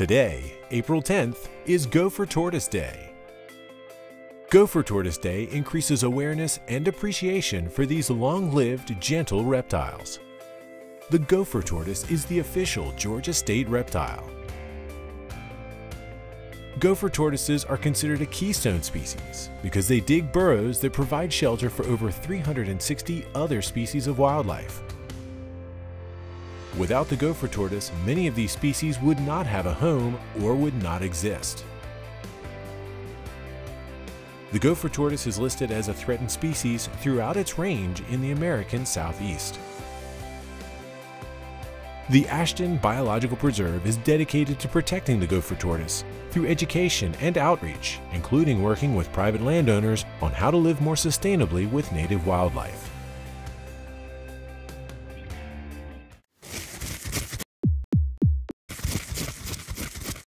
Today, April 10th, is Gopher Tortoise Day. Gopher Tortoise Day increases awareness and appreciation for these long-lived, gentle reptiles. The gopher tortoise is the official Georgia state reptile. Gopher tortoises are considered a keystone species because they dig burrows that provide shelter for over 360 other species of wildlife. Without the gopher tortoise, many of these species would not have a home or would not exist. The gopher tortoise is listed as a threatened species throughout its range in the American Southeast. The Ashton Biological Preserve is dedicated to protecting the gopher tortoise through education and outreach, including working with private landowners on how to live more sustainably with native wildlife.